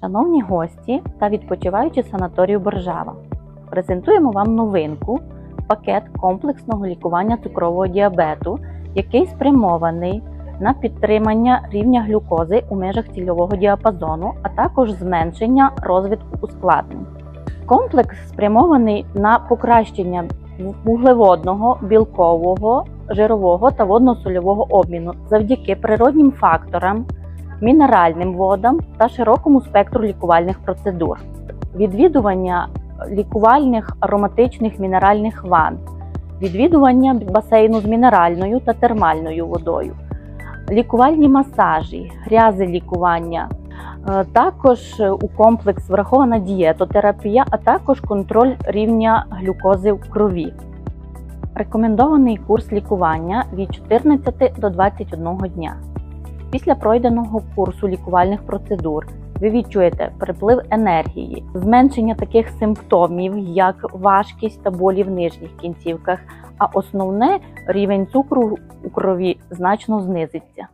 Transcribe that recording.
Шановні гості та відпочиваючі санаторію Боржава, презентуємо вам новинку пакет комплексного лікування цукрового діабету, який спрямований на підтримання рівня глюкози у межах цільового діапазону, а також зменшення розвитку ускладнень. Комплекс спрямований на покращення вуглеводного, білкового, жирового та водно-сольового обміну завдяки природнім факторам мінеральним водам та широкому спектру лікувальних процедур, відвідування лікувальних ароматичних мінеральних ванн, відвідування басейну з мінеральною та термальною водою, лікувальні масажі, грязи лікування. Е, Також у комплекс врахована дієтотерапія, а також контроль рівня глюкози в крові. Рекомендований курс лікування від 14 до 21 дня. Після пройденого курсу лікувальних процедур ви відчуєте приплив енергії, зменшення таких симптомів, як важкість та болі в нижніх кінцівках, а основне рівень цукру у крові значно знизиться.